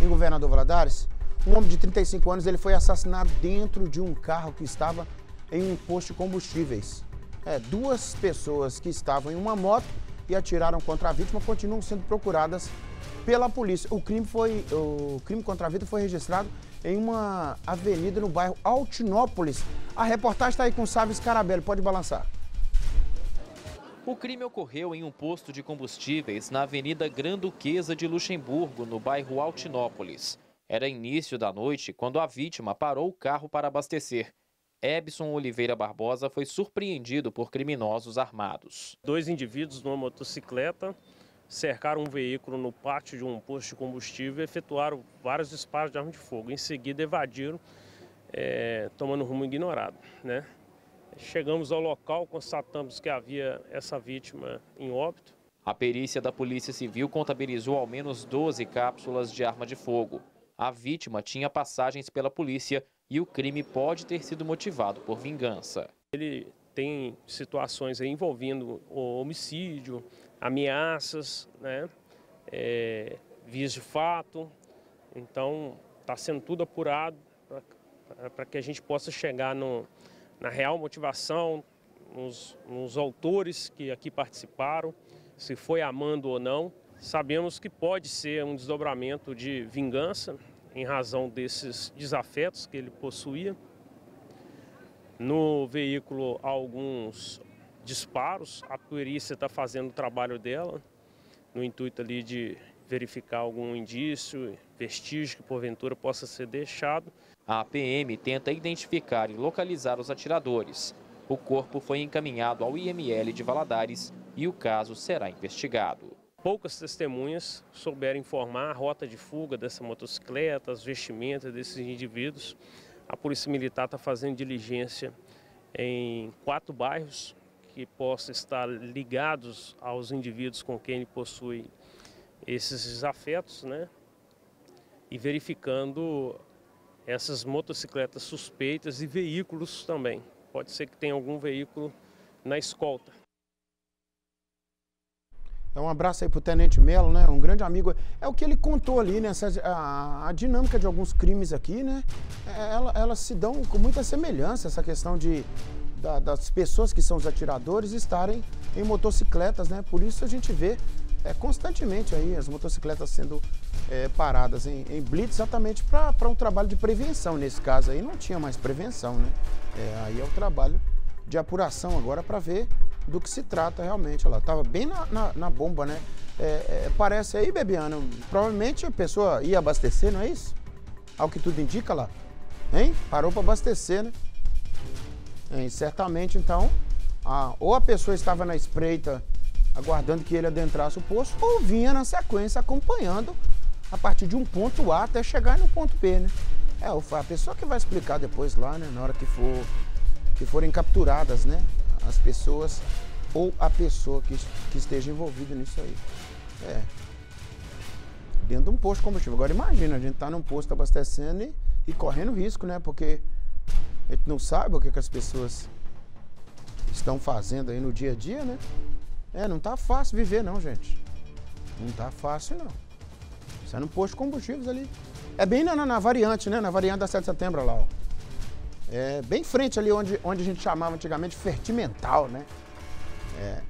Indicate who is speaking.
Speaker 1: em Governador Valadares, um homem de 35 anos ele foi assassinado dentro de um carro que estava em um posto de combustíveis. É, duas pessoas que estavam em uma moto e atiraram contra a vítima continuam sendo procuradas pela polícia. O crime, foi, o crime contra a vítima foi registrado em uma avenida no bairro Altinópolis. A reportagem está aí com o Sávio Scarabelli. Pode balançar.
Speaker 2: O crime ocorreu em um posto de combustíveis na Avenida Granduquesa de Luxemburgo, no bairro Altinópolis. Era início da noite quando a vítima parou o carro para abastecer. Ebson Oliveira Barbosa foi surpreendido por criminosos armados.
Speaker 3: Dois indivíduos numa motocicleta cercaram um veículo no pátio de um posto de combustível e efetuaram vários disparos de arma de fogo. Em seguida, evadiram, é, tomando rumo ignorado. Né? Chegamos ao local, constatamos que havia essa vítima em óbito.
Speaker 2: A perícia da Polícia Civil contabilizou ao menos 12 cápsulas de arma de fogo. A vítima tinha passagens pela polícia e o crime pode ter sido motivado por vingança.
Speaker 3: Ele tem situações envolvendo o homicídio, ameaças, né? É, vias de fato. Então, está sendo tudo apurado para que a gente possa chegar no, na real motivação, nos, nos autores que aqui participaram, se foi amando ou não. Sabemos que pode ser um desdobramento de vingança em razão desses desafetos que ele possuía. No veículo, alguns disparos, a perícia está fazendo o trabalho dela, no intuito ali de verificar algum indício, vestígio que porventura possa ser deixado.
Speaker 2: A PM tenta identificar e localizar os atiradores. O corpo foi encaminhado ao IML de Valadares e o caso será investigado.
Speaker 3: Poucas testemunhas souberam informar a rota de fuga dessa motocicleta, as vestimentas desses indivíduos. A Polícia Militar está fazendo diligência em quatro bairros que possam estar ligados aos indivíduos com quem ele possui esses desafetos, né? E verificando essas motocicletas suspeitas e veículos também. Pode ser que tenha algum veículo na escolta.
Speaker 1: É um abraço aí pro Tenente Melo, né? Um grande amigo. É o que ele contou ali, né? A, a dinâmica de alguns crimes aqui, né? É, ela, elas se dão com muita semelhança, essa questão de, da, das pessoas que são os atiradores estarem em motocicletas, né? Por isso a gente vê é, constantemente aí as motocicletas sendo é, paradas em, em blitz exatamente para um trabalho de prevenção. Nesse caso aí não tinha mais prevenção, né? É, aí é o trabalho de apuração agora para ver do que se trata realmente. Ela estava bem na, na, na, bomba, né? É, é, parece aí, Bebiano, provavelmente a pessoa ia abastecer, não é isso? Ao que tudo indica lá. Hein? Parou para abastecer, né? Hein? Certamente, então, a, ou a pessoa estava na espreita aguardando que ele adentrasse o poço, ou vinha na sequência acompanhando a partir de um ponto A até chegar no ponto B, né? É, a pessoa que vai explicar depois lá, né? Na hora que for que forem capturadas, né? as pessoas ou a pessoa que, que esteja envolvida nisso aí. É. Dentro de um posto de combustível. Agora imagina, a gente tá num posto abastecendo e, e correndo risco, né? Porque a gente não sabe o que, que as pessoas estão fazendo aí no dia a dia, né? É, não tá fácil viver não, gente. Não tá fácil não. Você é no posto de combustíveis ali. É bem na, na, na variante, né? Na variante da 7 de setembro lá, ó. É, bem frente ali onde, onde a gente chamava antigamente fertimental, né? É,